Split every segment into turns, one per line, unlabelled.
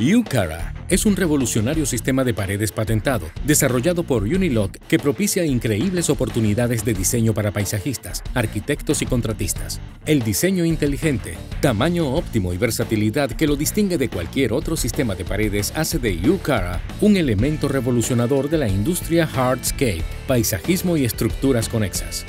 UCARA es un revolucionario sistema de paredes patentado, desarrollado por Unilock que propicia increíbles oportunidades de diseño para paisajistas, arquitectos y contratistas. El diseño inteligente, tamaño óptimo y versatilidad que lo distingue de cualquier otro sistema de paredes hace de UCARA un elemento revolucionador de la industria hardscape, paisajismo y estructuras conexas.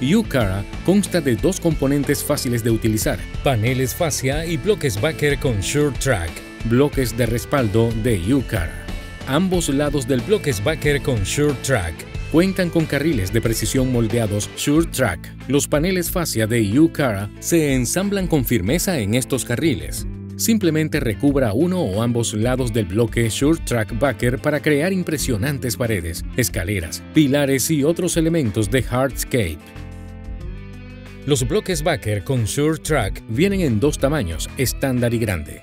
UCARA consta de dos componentes fáciles de utilizar, paneles fascia y bloques backer con Sure Track, bloques de respaldo de UCARA. Ambos lados del bloque backer con Sure Track cuentan con carriles de precisión moldeados Sure Track. Los paneles fascia de UCARA se ensamblan con firmeza en estos carriles. Simplemente recubra uno o ambos lados del bloque Sure Track Backer para crear impresionantes paredes, escaleras, pilares y otros elementos de hardscape. Los bloques Backer con Sure Track vienen en dos tamaños, estándar y grande.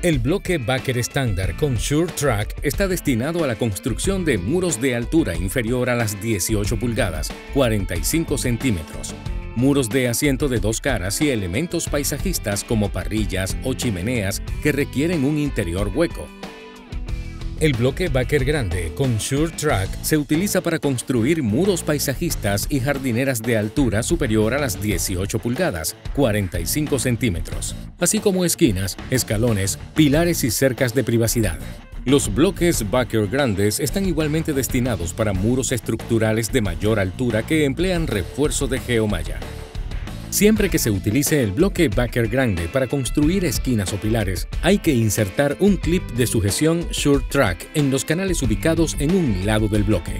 El bloque Backer estándar con Track está destinado a la construcción de muros de altura inferior a las 18 pulgadas, 45 centímetros, muros de asiento de dos caras y elementos paisajistas como parrillas o chimeneas que requieren un interior hueco, el bloque Backer grande con Sure Track se utiliza para construir muros paisajistas y jardineras de altura superior a las 18 pulgadas, 45 centímetros, así como esquinas, escalones, pilares y cercas de privacidad. Los bloques Backer grandes están igualmente destinados para muros estructurales de mayor altura que emplean refuerzo de geomalla. Siempre que se utilice el bloque backer grande para construir esquinas o pilares, hay que insertar un clip de sujeción Sure Track en los canales ubicados en un lado del bloque.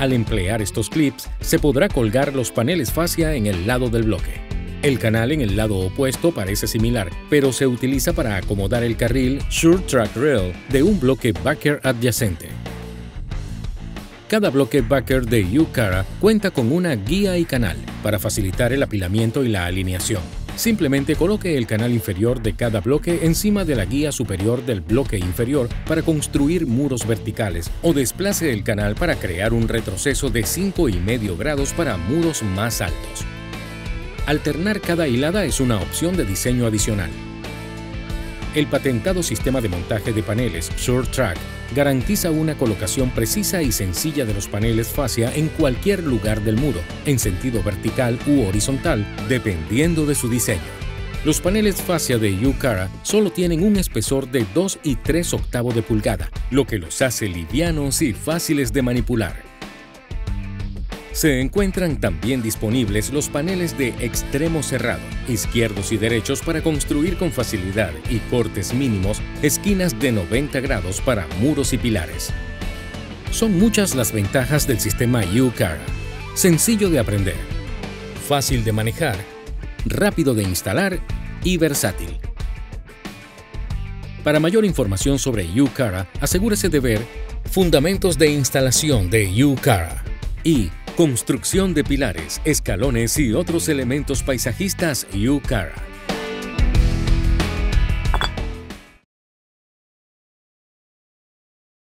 Al emplear estos clips, se podrá colgar los paneles fascia en el lado del bloque. El canal en el lado opuesto parece similar, pero se utiliza para acomodar el carril Sure Track Rail de un bloque backer adyacente. Cada bloque backer de UCARA cuenta con una guía y canal para facilitar el apilamiento y la alineación. Simplemente coloque el canal inferior de cada bloque encima de la guía superior del bloque inferior para construir muros verticales o desplace el canal para crear un retroceso de 5,5 grados para muros más altos. Alternar cada hilada es una opción de diseño adicional. El patentado sistema de montaje de paneles Short Track garantiza una colocación precisa y sencilla de los paneles fascia en cualquier lugar del muro, en sentido vertical u horizontal, dependiendo de su diseño. Los paneles fascia de Yucara solo tienen un espesor de 2 y 3 octavos de pulgada, lo que los hace livianos y fáciles de manipular. Se encuentran también disponibles los paneles de extremo cerrado, izquierdos y derechos para construir con facilidad y cortes mínimos esquinas de 90 grados para muros y pilares. Son muchas las ventajas del sistema UCARA. Sencillo de aprender, fácil de manejar, rápido de instalar y versátil. Para mayor información sobre UCARA, asegúrese de ver Fundamentos de instalación de UCARA y Construcción de pilares, escalones y otros elementos paisajistas UCARA.